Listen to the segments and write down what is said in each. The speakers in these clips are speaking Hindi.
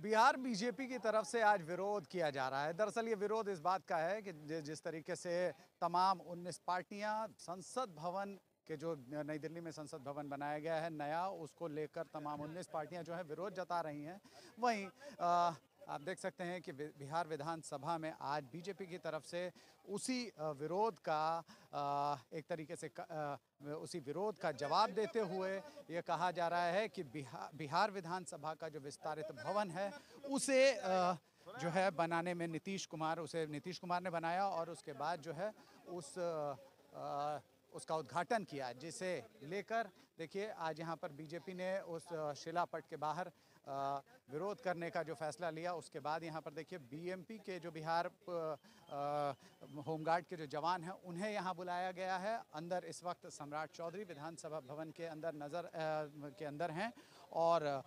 बिहार बीजेपी की तरफ़ से आज विरोध किया जा रहा है। दरअसल ये विरोध इस बात का है कि जिस तरीके से तमाम 19 पार्टियाँ संसद भवन के जो नई दिल्ली में संसद भवन बनाया गया है, नया, उसको लेकर तमाम 19 पार्टियाँ जो है विरोध जता रही हैं। वहीं आप देख सकते हैं कि बिहार विधानसभा में आज बीजेपी की तरफ़ से उसी विरोध का एक तरीके से उसी विरोध का जवाब देते हुए ये कहा जा रहा है कि बिहार बिहार विधानसभा का जो विस्तारित भवन है, उसे जो है बनाने में नीतीश कुमार, उसे नीतीश कुमार ने बनाया और उसके बाद जो है उस उसका उद्घाटन किया, जिसे लेकर देखिए, आज यहाँ पर बीजेपी ने उस शिलापट के बाहर विरोध करने का जो फैसला लिया, उसके बाद यहाँ पर देखिए बीएमपी के जो बिहार होमगार्ड के जो जवान हैं, उन्हें यहाँ बुलाया गया है। अंदर इस वक्त सम्राट चौधरी विधानसभा भवन के अंदर नज़र के अंदर हैं और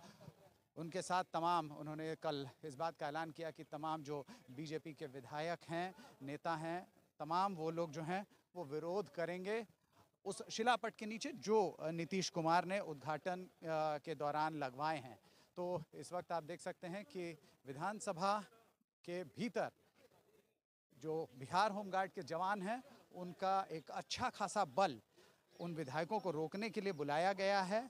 उनके साथ तमाम, उन्होंने कल इस बात का ऐलान किया कि तमाम जो बीजेपी के विधायक हैं, नेता हैं तमाम वो लोग जो हैं, वो विरोध करेंगे। उस शिलापट के नीचे जो नीतीश कुमार ने उद्घाटन के दौरान लगवाए हैं। तो इस वक्त आप देख सकते हैं कि विधानसभा के भीतर जो बिहार होमगार्ड के जवान हैं, उनका एक अच्छा खासा बल उन विधायकों को रोकने के लिए बुलाया गया है,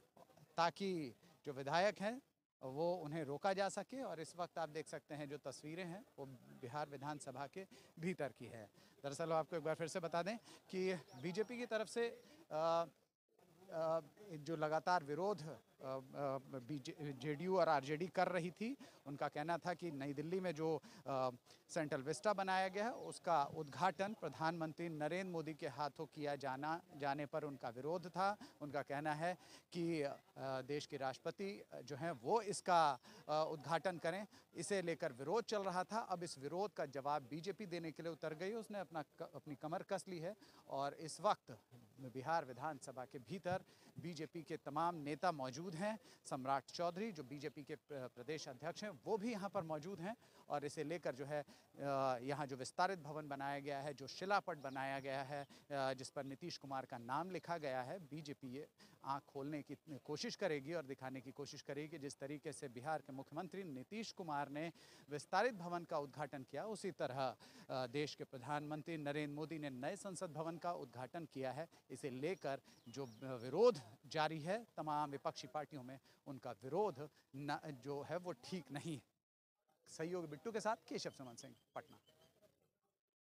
ताकि जो विधायक हैं वो उन्हें रोका जा सके और इस वक्त आप देख सकते हैं जो तस्वीरें हैं वो बिहार विधानसभा के भीतर की है। दरअसल आपको एक बार फिर से बता दें कि बीजेपी की तरफ़ से आ, जो लगातार विरोध जेडीयू और आरजेडी कर रही थी, उनका कहना था कि नई दिल्ली में जो सेंट्रल विस्टा बनाया गया है, उसका उद्घाटन प्रधानमंत्री नरेंद्र मोदी के हाथों किया जाना, जाने पर उनका विरोध था। उनका कहना है कि देश के राष्ट्रपति जो हैं, वो इसका उद्घाटन करें। इसे लेकर विरोध चल रहा था। अब इस विरोध का जवाब बीजेपी देने के लिए उतर गई। उसने अपना अपनी कमर कस ली है और इस वक्त बिहार विधानसभा के भीतर बीजेपी के तमाम नेता मौजूद हैं। सम्राट चौधरी, जो बीजेपी के प्रदेश अध्यक्ष हैं, वो भी यहाँ पर मौजूद हैं और इसे लेकर जो है यहाँ जो विस्तारित भवन बनाया गया है, जो शिलापट बनाया गया है जिस पर नीतीश कुमार का नाम लिखा गया है, बीजेपी ये आँख खोलने की कोशिश करेगी और दिखाने की कोशिश करेगी जिस तरीके से बिहार के मुख्यमंत्री नीतीश कुमार ने विस्तारित भवन का उद्घाटन किया। उसी तरह देश के प्रधानमंत्री नरेंद्र मोदी ने नए संसद भवन का उद्घाटन किया है। इसे लेकर जो विरोध जारी है तमाम विपक्षी पार्टियों में उनका विरोध न, जो है वो ठीक नहीं है। सहयोग बिट्टू के साथ केशव सुमन सिंह पटना।